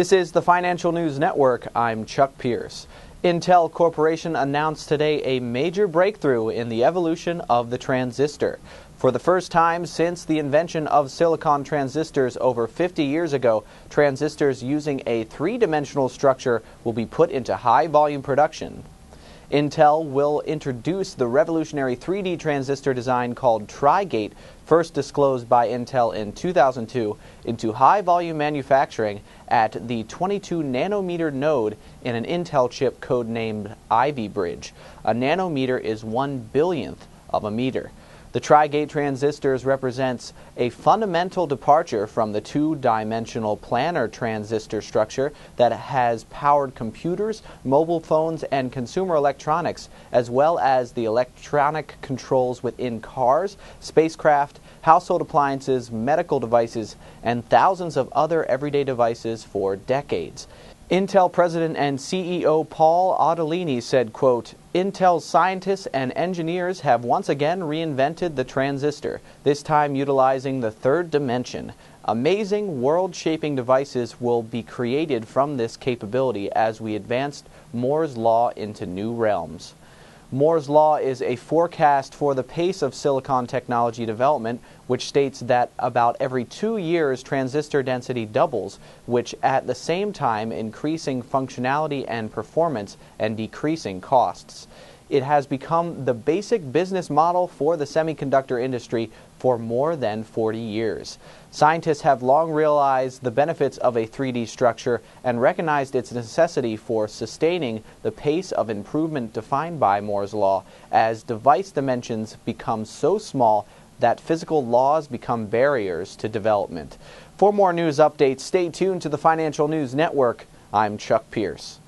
This is the Financial News Network. I'm Chuck Pierce. Intel Corporation announced today a major breakthrough in the evolution of the transistor. For the first time since the invention of silicon transistors over 50 years ago, transistors using a three-dimensional structure will be put into high-volume production. Intel will introduce the revolutionary 3D transistor design called Tri-Gate, first disclosed by Intel in 2002, into high volume manufacturing at the 22 nanometer node in an Intel chip codenamed Ivy Bridge. A nanometer is one billionth of a meter. The Tri-Gate transistors represents a fundamental departure from the two-dimensional planar transistor structure that has powered computers, mobile phones, and consumer electronics, as well as the electronic controls within cars, spacecraft, household appliances, medical devices, and thousands of other everyday devices for decades. Intel President and CEO Paul Otellini said, quote, Intel's scientists and engineers have once again reinvented the transistor, this time utilizing the third dimension. Amazing world-shaping devices will be created from this capability as we advance Moore's law into new realms. Moore's Law is a forecast for the pace of silicon technology development, which states that about every two years transistor density doubles, which at the same time increasing functionality and performance and decreasing costs. It has become the basic business model for the semiconductor industry for more than 40 years. Scientists have long realized the benefits of a 3D structure and recognized its necessity for sustaining the pace of improvement defined by Moore's Law as device dimensions become so small that physical laws become barriers to development. For more news updates, stay tuned to the Financial News Network. I'm Chuck Pierce.